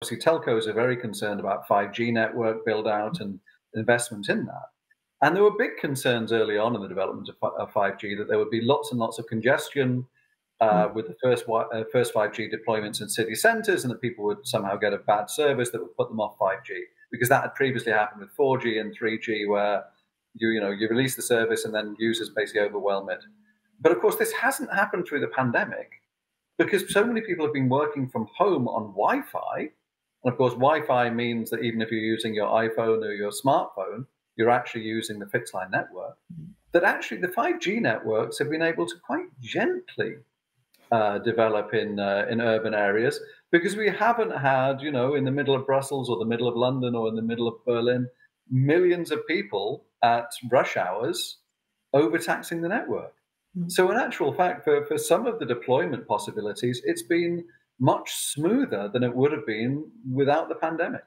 obviously telcos are very concerned about 5G network build out and investment in that. And there were big concerns early on in the development of 5G that there would be lots and lots of congestion uh, mm. with the first uh, first 5G deployments in city centres, and that people would somehow get a bad service that would put them off 5G because that had previously happened with 4G and 3G, where you you know you release the service and then users basically overwhelm it. But of course, this hasn't happened through the pandemic because so many people have been working from home on Wi-Fi, and of course, Wi-Fi means that even if you're using your iPhone or your smartphone, you're actually using the fixed line network. Mm-hmm. That actually the 5G networks have been able to quite gently uh, develop in uh, in urban areas because we haven't had, you know, in the middle of Brussels or the middle of London or in the middle of Berlin, millions of people at rush hours overtaxing the network. Mm-hmm. So, in actual fact, for, for some of the deployment possibilities, it's been much smoother than it would have been without the pandemic.